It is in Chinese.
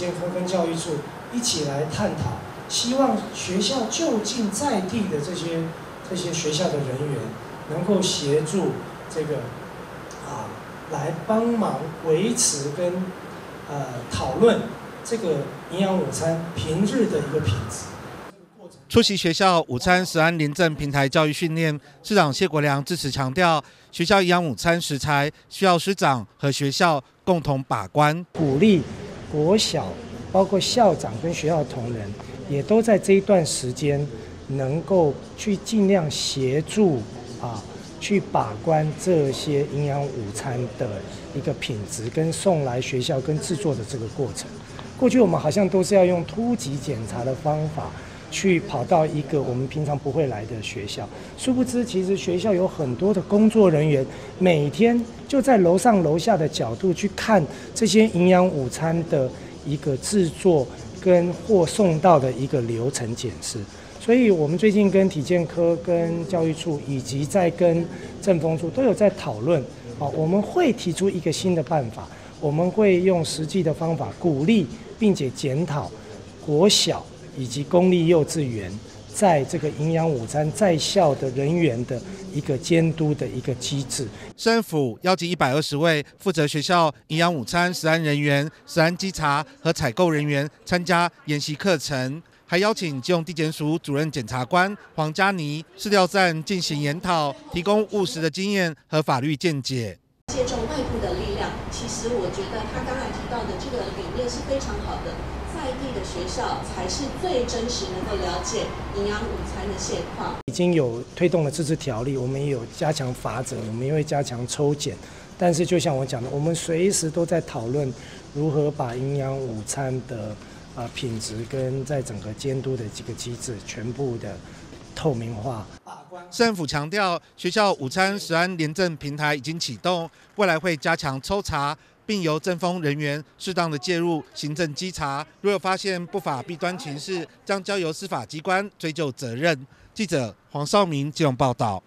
健科跟教育处一起来探讨，希望学校就近在地的这些这些学校的人员，能够协助这个啊，来帮忙维持跟呃讨论这个营养午餐平日的一个品质。出席学校午餐食安临政平台教育训练，市长谢国良致辞强调，学校营养午餐食材需要师长和学校共同把关，鼓励国小，包括校长跟学校同仁，也都在这一段时间能够去尽量协助啊，去把关这些营养午餐的一个品质跟送来学校跟制作的这个过程。过去我们好像都是要用突击检查的方法。去跑到一个我们平常不会来的学校，殊不知其实学校有很多的工作人员，每天就在楼上楼下的角度去看这些营养午餐的一个制作跟或送到的一个流程检视。所以我们最近跟体健科、跟教育处以及在跟政风处都有在讨论，啊，我们会提出一个新的办法，我们会用实际的方法鼓励并且检讨国小。以及公立幼稚园在这个营养午餐在校的人员的一个监督的一个机制。政府邀集一百二十位负责学校营养午餐食安人员、食安稽查和采购人员参加研习课程，还邀请基隆地检署主任检察官黄嘉妮市调站进行研讨，提供务实的经验和法律见解。其实我觉得他刚才提到的这个理念是非常好的。在地的学校才是最真实能够了解营养午餐的现况。已经有推动了自治条例，我们也有加强法则，我们也会加强抽检。但是就像我讲的，我们随时都在讨论如何把营养午餐的啊品质跟在整个监督的这个机制全部的透明化。政府强调，学校午餐食安廉政平台已经启动，未来会加强抽查。并由政风人员适当的介入行政稽查，若有发现不法弊端情事，将交由司法机关追究责任。记者黄少明这样报道。